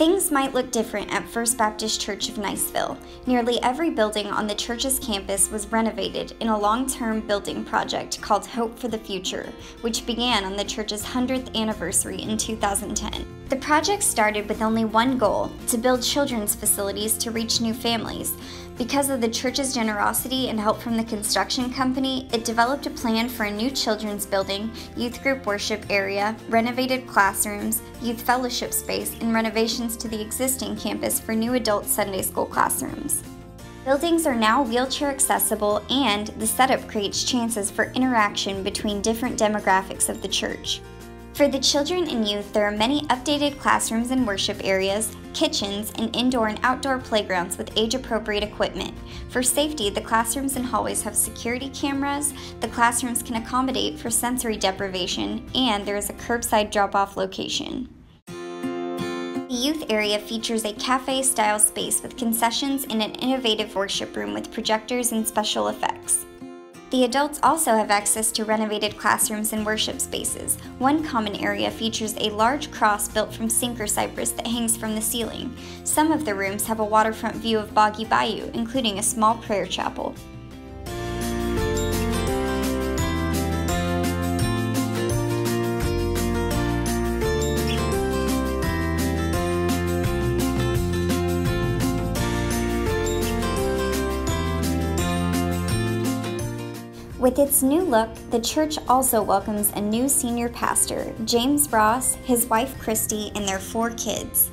Things might look different at First Baptist Church of Niceville. Nearly every building on the church's campus was renovated in a long term building project called Hope for the Future, which began on the church's 100th anniversary in 2010. The project started with only one goal to build children's facilities to reach new families. Because of the church's generosity and help from the construction company, it developed a plan for a new children's building, youth group worship area, renovated classrooms, youth fellowship space, and renovations to the existing campus for new adult Sunday school classrooms. Buildings are now wheelchair accessible, and the setup creates chances for interaction between different demographics of the church. For the children and youth, there are many updated classrooms and worship areas, kitchens, and indoor and outdoor playgrounds with age appropriate equipment. For safety, the classrooms and hallways have security cameras, the classrooms can accommodate for sensory deprivation, and there is a curbside drop off location. The youth area features a cafe style space with concessions and an innovative worship room with projectors and special effects. The adults also have access to renovated classrooms and worship spaces. One common area features a large cross built from sinker cypress that hangs from the ceiling. Some of the rooms have a waterfront view of Boggy Bayou, including a small prayer chapel. With its new look, the church also welcomes a new senior pastor, James Ross, his wife Christy, and their four kids.